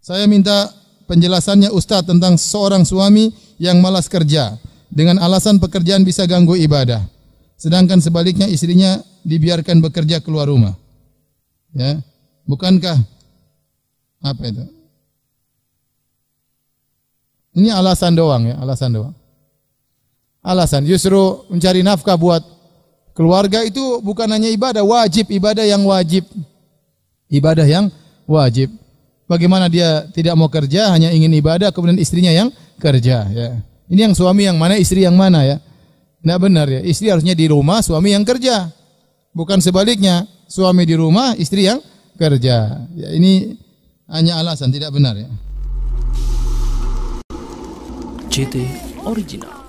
Saya minta penjelasannya Ustadz tentang seorang suami yang malas kerja dengan alasan pekerjaan bisa ganggu ibadah. Sedangkan sebaliknya istrinya dibiarkan bekerja keluar rumah. Ya. Bukankah apa itu? Ini alasan doang ya, alasan doang. Alasan justru mencari nafkah buat keluarga itu bukan hanya ibadah, wajib ibadah yang wajib. Ibadah yang wajib. Bagaimana dia tidak mau kerja hanya ingin ibadah kemudian istrinya yang kerja ya. Ini yang suami yang mana istri yang mana ya? Tidak benar ya. Istri harusnya di rumah, suami yang kerja. Bukan sebaliknya, suami di rumah, istri yang kerja. Ya, ini hanya alasan tidak benar ya. CT Original